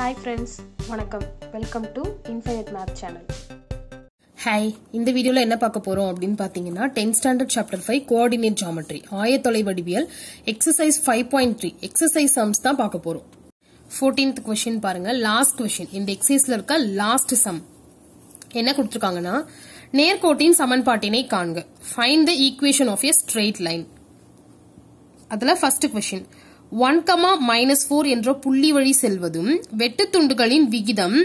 Hi friends வணக்கம். Welcome to infinite map channel hi இந்த வீடியோவில் என்ன பார்க்க போகிறோம் அப்படின்னு பார்த்தீங்கன்னா tenth standard chapter five coordinate geometry ஆயத்தொலை வடிவியல் exercise five point three exercise sums தான் பார்க்க போகிறோம் ஃபோர்டீன்த் கொஷின் பாருங்க லாஸ்ட் கொஷின் இந்த எக்ஸசைஸ்ல இருக்க லாஸ்ட் சம் என்ன கொடுத்துருக்காங்கன்னா நேர்கோட்டின் சமன்பாட்டினை காண்க. Find the equation of a straight line அதில் first question one comma minus four என்ற புள்ளி வழி செல்வதும் வெட்டுத்துண்டுகளின் விகிதம்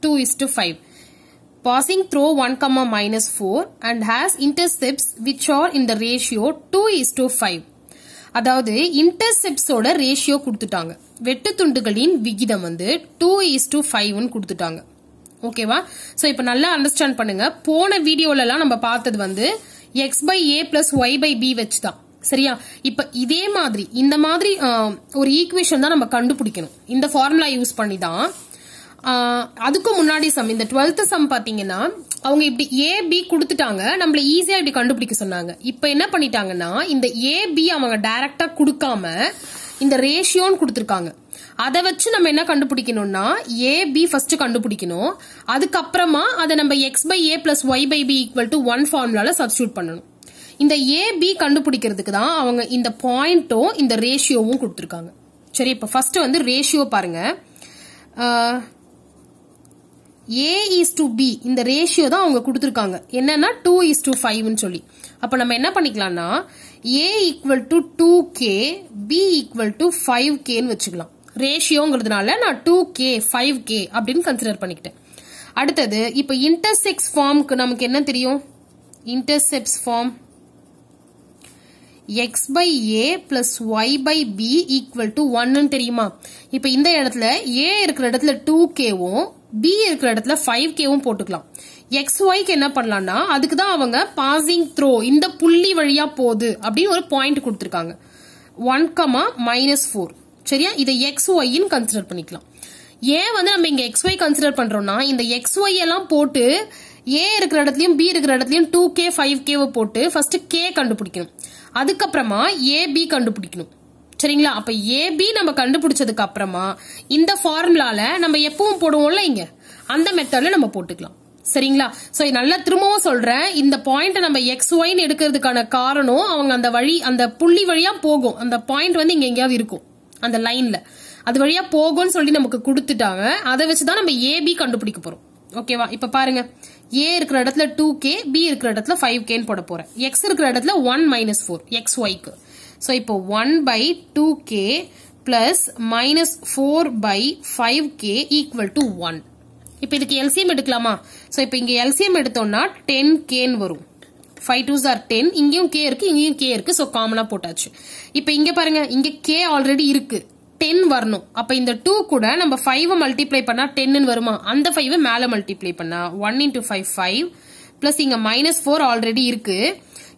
two is to five passing through one comma minus four and has intercepts which are in the ratio two is to five அதாவது இன்டர்செப்ட்ஸோட ratio கொடுத்துட்டாங்க. வெட்டுத்துண்டுகளின் விகிதம் வந்து டூ இஸ் டு ஃபைவ்னு கொடுத்துட்டாங்க. ஓகேவா சோ இப்போ நல்லா அண்டர்ஸ்டாண்ட் பண்ணுங்க. போன வீடியோலலாம் நம்ம பார்த்தது வந்து X by A plus Y by B வச்சு தான் சரியா? இப்ப இதே மாதிரி இந்த மாதிரி ஒரு ஈக்குவேஷன் தான் நம்ம கண்டுபிடிக்கணும். இந்த ஃபார்முலா யூஸ் பண்ணி தான் அதுக்கும் அதுக்கு முன்னாடி சம் இந்த டுவெல்த் சம் பாத்தீங்கன்னா அவங்க இப்படி ஏ பி கொடுத்துட்டாங்க நம்மள ஈஸியா இப்படி கண்டுபிடிக்க சொன்னாங்க. இப்ப என்ன பண்ணிட்டாங்கன்னா இந்த ஏ பி அவங்க டைரக்டா கொடுக்காம இந்த ரேஷியோன்னு கொடுத்துருக்காங்க. அதை வச்சு நம்ம என்ன கண்டுபிடிக்கணும்னா ஏ பி ஃபர்ஸ்ட் கண்டுபிடிக்கணும். அதுக்கப்புறமா அதை நம்ம X by A plus Y by B equal to one ஃபார்முலால substitute பண்ணணும். இந்த ஏபி கண்டுபிடிக்கிறதுக்கு தான் அவங்க இந்த பாயிண்ட்டும் இந்த ரேஷியோவும் கொடுத்துருக்காங்க. சரி இப்போ ஃபர்ஸ்ட் வந்து ரேஷியோ பாருங்க. ஏ இஸ் டு பி இந்த ரேஷியோ தான் அவங்க கொடுத்துருக்காங்க. என்னன்னா டூ இஸ் டு ஃபைவ்னு சொல்லி. அப்போ நம்ம என்ன பண்ணிக்கலாம்னா A equal to two K B equal to five கேன்னு வச்சுக்கலாம். ரேஷியோங்கிறதுனால நான் டூ கே ஃபைவ் கே அப்படின்னு கன்சிடர் பண்ணிக்கிட்டேன். அடுத்தது இப்போ இன்டர்செக்ஸ் ஃபார்முக்கு நமக்கு என்ன தெரியும்? Intercepts form X by A plus Y by B equal to ஒன்னு தெரியுமா? இப்ப இந்த இடத்துல ஏ இருக்கிற இடத்துல டூ கேவும் பி இருக்கிற இடத்துல ஃபைவ் கேவும் போட்டுக்கலாம். எக்ஸ் ஒய்க்கு என்ன பண்ணலாம்னா அதுக்கு தான் அவங்க பாசிங் த்ரோ இந்த புள்ளி வழியா போகுது அப்படின்னு ஒரு பாயிண்ட் கொடுத்துருக்காங்க. ஒன் கமா மைனஸ் ஃபோர் சரியா? இதை எக்ஸ் ஒய்ன்னு கன்சிடர் பண்ணிக்கலாம். ஏன் வந்து நம்ம இங்க எக்ஸ் ஒய் கன்சிடர் பண்றோம்னா இந்த எக்ஸ் ஒய் எல்லாம் போட்டு ஏ இருக்கிற இடத்துலயும் பி இருக்கிற இடத்துலயும் டூ கே ஃபைவ் கேவை போட்டு ஃபர்ஸ்ட் கே கண்டுபிடிக்கணும். அதுக்கப்புறமா ஏபி கண்டுபிடிக்கணும். சரிங்களா? அப்ப ஏபி நம்ம கண்டுபிடிச்சதுக்கு அப்புறமா இந்த ஃபார்முலால நம்ம எப்பவும் போடுவோம்ல இங்க? அந்த மெத்தட்ல நம்ம போட்டுக்கலாம். சரிங்களா? சோ நல்லா திரும்பவும் சொல்றேன். இந்த பாயிண்ட் நம்ம எக்ஸ் ஒய்னு எடுக்கிறதுக்கான காரணம் அவங்க அந்த வழி அந்த புள்ளி வழியா போகும். அந்த பாயிண்ட் வந்து இங்க எங்கேயாவது இருக்கும். அந்த லைன்ல அது வழியா போகும்னு சொல்லி நமக்கு கொடுத்துட்டாங்க. அதை வச்சுதான் நம்ம ஏபி கண்டுபிடிக்க போறோம். ஓகேவா இப்ப பாருங்க. ஏ இருக்கிற இடத்துல டூ கே பி இருக்கிற இடத்துல ஃபைவ் கேன்னு போட போறேன். எக்ஸ் இருக்கிற இடத்துல ஒன் மைனஸ் ஃபோர் எக்ஸ் ஒய்க்கு ஸோ இப்போ one by two K plus minus four by five K equal to one இப்போ இதுக்கு எல்சிஎம் எடுக்கலாமா? ஸோ இப்போ இங்கே எல்சிஎம் எடுத்தோம்னா டென் கேன்னு வரும். ஃபைவ் டூஸ் ஆர் டென் இங்கேயும் கே இருக்கு இங்கேயும் கே இருக்கு. ஸோ காமனாக போட்டாச்சு. இப்போ இங்கே பாருங்க இங்கே கே ஆல்ரெடி இருக்கு. டென் வரணும். அப்ப இந்த டூ கூட நம்ம ஃபைவ் மல்டிப்ளை பண்ணா டென்னு வருமா? அந்த ஃபைவ் மேல மல்டிப்ளை பண்ணா one into five five plus இங்க மைனஸ் ஃபோர் ஆல்ரெடி இருக்கு.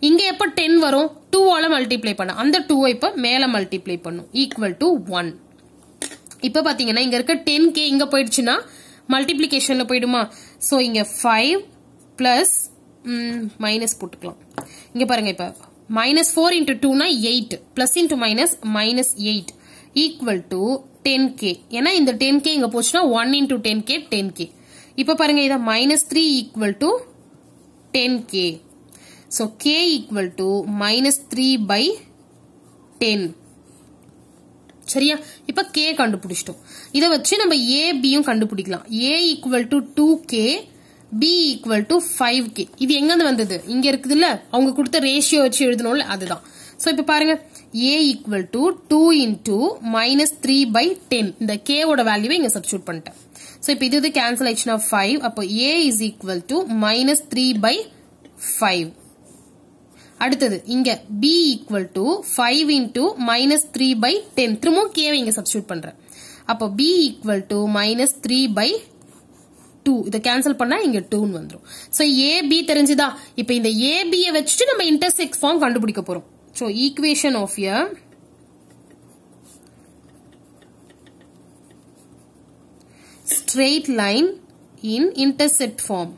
இங்க எப்ப டென் வரும்? டூவால மல்டிப்ளை பண்ண. அந்த டூவை இப்ப மேல மல்டிப்ளை பண்ணும். ஈக்குவல் டு ஒன் இப்ப பாத்தீங்கன்னா இங்க இருக்க டென் கே இங்க போயிடுச்சுன்னா மல்டிப்ளிகேஷனில் போயிடுமா? சோ இங்க ஃபைவ் பிளஸ் மைனஸ் போட்டுக்கலாம். இங்க பாருங்க இப்ப. மைனஸ் ஃபோர் இன்டூ டூனா eight plus into minus minus eight equal to ten k ஏன்னா இந்த டென் கே இங்க போச்சுன்னா one into ten k ten k இப்ப பாருங்க இதை minus three equal to ten k so k equal to minus three by ten சரியா? இப்ப K கண்டுபிடிச்சிட்டோம். இதை வச்சு நம்ம ஏ பியும் கண்டுபிடிக்கலாம். A equal to two k b equal to five k இது எங்கிருந்து வந்தது? இங்க இருக்குதுல்ல? அவங்க கொடுத்த ரேஷியோ வச்சு எழுதணும்ல அதுதான். சோ இப்ப பாருங்க. A equal to two into minus three by ten இந்த கேவோட வேல்யூவை இங்கே சப்ஸ்டியூட் பண்ணிட்டேன். ஸோ இப்போ இது இது கேன்சலேஷன் ஆஃப் ஃபைவ் அப்போ a is equal to minus three by five அடுத்தது இங்க b equal to five into minus three by ten திரும்பவும் கேவை இங்க சப்ஸ்டியூட் பண்றேன். அப்போ b equal to minus three by two இதை கேன்சல் பண்ணா இங்க டூன்னு வந்துடும் ஸோ ஏபி தெரிஞ்சுதா? இப்போ இந்த ஏபியை வச்சுட்டு நம்ம இன்டர்செக்ஸ் ஃபார்ம் கண்டுபிடிக்க போறோம். So equation of a straight line in intercept form.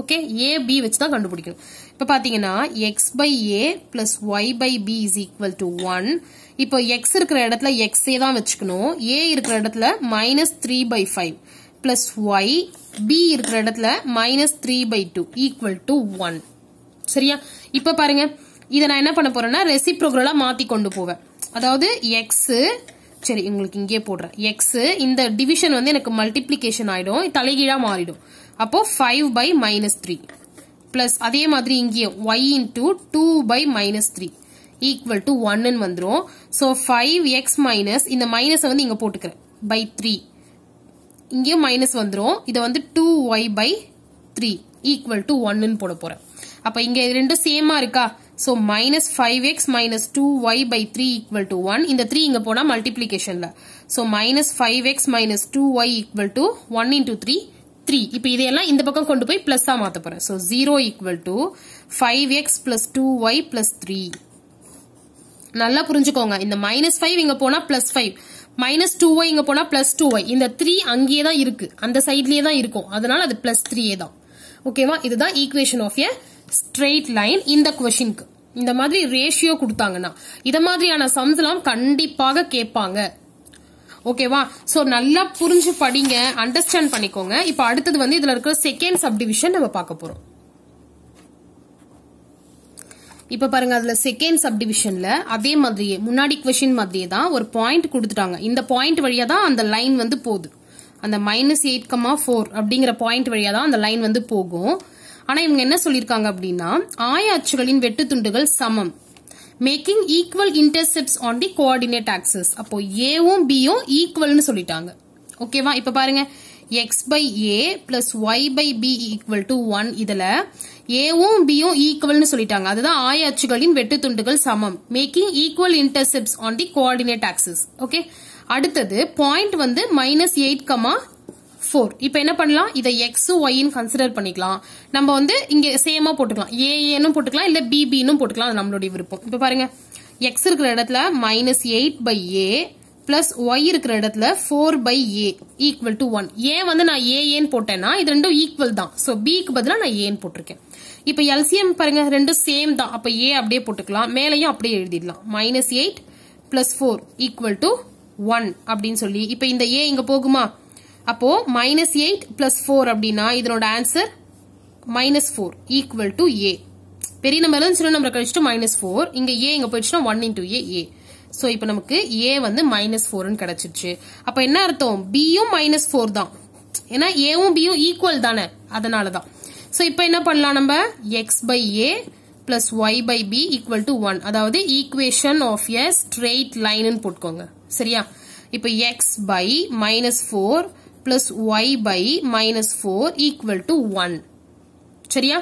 Okay a b வச்சு தான் கண்டுபிடிக்கணும். இப்போ பார்த்தீங்கன்னா x by a plus y by b is equal to one இப்போ எக்ஸ் இருக்கிற இடத்துல எக்ஸே தான் வச்சுக்கணும். ஏ இருக்கிற இடத்துல minus three by five plus y b இருக்கிற இடத்துல minus three by two equal to one சரியா? இப்ப பாருங்க. இதை நான் என்ன பண்ண போறேன்னா ரெசிப்ரோக்ரலா மாத்தி கொண்டு போவேன். அதாவது எக்ஸ் சரி உங்களுக்கு இங்கே போடுறேன். எக்ஸ் இந்த டிவிஷன் வந்து எனக்கு மல்டிப்ளிகேஷன் ஆயிடும் தலைகீழா மாறிடும். அப்போ five by minus three plus அதே மாதிரி இங்கேயும் y into two by minus three equal to ஒன்னு வந்துடும் ஸோ ஃபைவ் எக்ஸ் மைனஸ் இந்த மைனஸை வந்து இங்கே போட்டுக்கிறேன். பை த்ரீ இங்கேயும் மைனஸ் வந்துடும் இதை வந்து two y by three equal to ஒன்னு போட போறேன். அப்ப இங்க இது ரெண்டும் சேமா இருக்கா? So minus five x minus two y by three equal to one இந்த த்ரீ இங்கே போனால் மல்டிப்ளிகேஷனில் so minus five x minus two y equal to one into three three இப்போ இதையெல்லாம் இந்த பக்கம் கொண்டு போய் பிளஸ்ஸா மாத்த போறேன். So zero equal to five x plus two y plus three நல்லா புரிஞ்சுக்கோங்க. இந்த மைனஸ் ஃபைவ் இங்கே போனால் plus five minus two y இங்க போனா பிளஸ் டூ ஒய் இந்த த்ரீ அங்கேயே தான் இருக்கு. அந்த சைட்லயே தான் இருக்கும். அதனால அது பிளஸ் த்ரீயே தான் ஓகேவா இதுதான் equation of a straight line இந்த கொஷினுக்கு இந்த மாதிரி ரேஷியோ கொடுத்தாங்கன்னா இத மாதிரியான சம்ஸ் எல்லாம் கண்டிப்பாக கேட்பாங்க. ஓகேவா சோ நல்லா புரிஞ்சு படிங்க அண்டர்ஸ்டாண்ட் பண்ணிக்கோங்க. இப்போ அடுத்தது வந்து இதுல இருக்கிற செகண்ட் சப்டிவிஷன் நம்ம பார்க்க போறோம். இப்ப பாருங்க அதுல செகண்ட் சப்டிவிஷன்ல அதே மாதிரியே முன்னாடி கொஷின் மாதிரியே தான் ஒரு பாயிண்ட் கொடுத்துட்டாங்க. இந்த பாயிண்ட் வழியா தான் அந்த லைன் வந்து போகுது. அந்த மைனஸ் எயிட் கமா ஃபோர் அப்படிங்கிற பாயிண்ட் வழியா தான் அந்த லைன் வந்து போகும். ஆனா இவங்க என்ன சொல்லிருக்காங்க அப்படின்னா ஆய அச்சுகளின் வெட்டு துண்டுகள் சமம். Making equal intercepts on the coordinate axes அப்போ ஏவும் பியும் ஈக்குவல்னு சொல்லிட்டாங்க. ஓகேவா இப்ப பாருங்க x by a plus y by b equal to one இதில். ஏவும் பியும் ஈக்குவல்னு சொல்லிட்டாங்க. அதுதான் ஆய அச்சுகளின் வெட்டு துண்டுகள் சமம். Making equal intercepts on the coordinate axes okay அடுத்தது பாயிண்ட் வந்து மைனஸ் எயிட் கமா ஃபோர் இப்போ என்ன பண்ணலாம்? இதை எக்ஸ் ஒய்ன்னு கன்சிடர் பண்ணிக்கலாம். நம்ம வந்து இங்கே சேமா போட்டுக்கலாம். ஏஏன்னு போட்டுக்கலாம். இல்லை பிபின்னு போட்டுக்கலாம். அது நம்மளுடைய விருப்பம். இப்போ பாருங்க. எக்ஸ் இருக்கிற இடத்துல minus eight by a plus y இருக்கிற இடத்துல four by a equal to one a வந்து நான் ஏஏன்னு போட்டேன்னா இது ரெண்டும் ஈக்குவல் தான். ஸோ பிக்கு பதிலாக நான் ஏன்னு போட்டிருக்கேன். இப்போ எல்சிஎம் பாருங்க ரெண்டும் சேம் தான். அப்போ ஏ அப்படியே போட்டுக்கலாம். மேலையும் அப்படியே எழுதிடலாம். Minus eight plus four equal to one அப்படின்னு சொல்லி இப்போ இந்த ஏ இங்கே போகுமா? அப்போ மைனஸ் எயிட் பிளஸ் ஃபோர் அப்படின்னா இதனோட answer minus four equal to a பெரிய நம்பர் சின்ன நம்ம கழிச்சுட்டு மைனஸ் ஃபோர் இங்க ஏ இங்க போயிடுச்சுன்னா one into a a so இப்போ நமக்கு ஏ வந்து மைனஸ் ஃபோர்னு கிடைச்சிருச்சு. அப்போ என்ன அர்த்தம்? பியும் மைனஸ் ஃபோர் தான். ஏன்னா ஏவும் பியும் ஈக்குவல் தானே அதனால தான். ஸோ இப்போ என்ன பண்ணலாம் நம்ம? X by a plus y by b equal to one அதாவது ஈக்குவேஷன் ஆஃப் எ ஸ்ட்ரெயிட் லைன்னு போட்டுக்கோங்க. சரியா? இப்போ x by minus four plus y by minus four equal to one சரியா?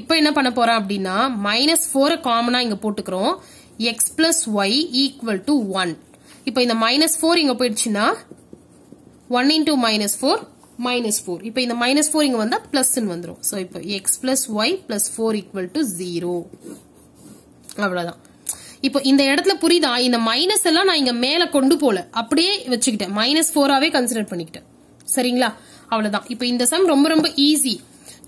இப்போ என்ன பண்ண போறோம் அப்படின்னா மைனஸ் ஃபோரை காமனா இங்க போட்டுக்கிறோம். X plus y equal to one இப்போ இந்த மைனஸ் ஃபோர் இங்கே போயிடுச்சுன்னா one into minus four minus four இப்போ இந்த மைனஸ் ஃபோர் இங்க வந்தா பிளஸ் வந்துடும் ஸோ இப்போ x plus y plus four equal to zero அவ்வளவுதான். இப்போ இந்த இடத்துல புரியுதா? இந்த மைனஸ் எல்லாம் நான் இங்கே மேலே கொண்டு போல. அப்படியே வச்சுக்கிட்டேன். மைனஸ் ஃபோராகவே கன்சிடர் பண்ணிக்கிட்டேன். சரிங்களா? அவ்வளவுதான். இப்போ இந்த சம் ரொம்ப ரொம்ப ஈஸி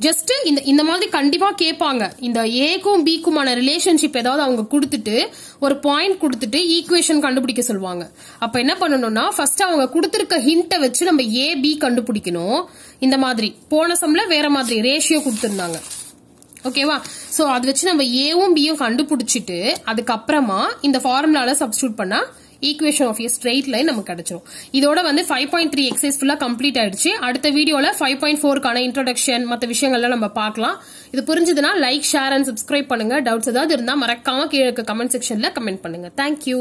ஜஸ்ட் இந்த இந்த மாதிரி கண்டிப்பா கேட்பாங்க. இந்த ஏக்கும் பிக்குமான ரிலேஷன்ஷிப் ஏதாவது அவங்க கொடுத்துட்டு ஒரு பாயிண்ட் கொடுத்துட்டு ஈக்குவேஷன் கண்டுபிடிக்க சொல்லுவாங்க. அப்ப என்ன பண்ணணும்னா ஃபர்ஸ்ட் அவங்க கொடுத்திருக்க ஹிண்ட்டை வச்சு நம்ம ஏ பி கண்டுபிடிக்கணும். இந்த மாதிரி. போன சம்ல வேற மாதிரி ரேஷியோ கொடுத்துருந்தாங்க. ஓகேவா சோ அது வச்சு நம்ம ஏவும் பியும் கண்டுபிடிச்சிட்டு அதுக்கப்புறமா இந்த ஃபார்முலால சப்ஸ்டியூட் பண்ணா equation of a straight line நமக்கு கிடைச்சிரும். இதோட வந்து ஃபைவ் பாயிண்ட் த்ரீ எக்ஸைஸ் ஃபுல்லாக கம்ப்ளீட் ஆயிடுச்சு. அடுத்த வீடியோவில் ஃபைவ் பாயிண்ட் ஃபோருக்கான இன்ட்ரோடக்ஷன் மற்ற விஷயங்கள்லாம் நம்ம பார்க்கலாம். இது புரிஞ்சதுன்னா லைக் ஷேர் அண்ட் சப்ஸ்கிரைப் பண்ணுங்க. டவுட்ஸ் ஏதாவது இருந்தால் மறக்காம கீழே கமெண்ட் செக்ஷனில் கமெண்ட் பண்ணுங்க. தேங்க்யூ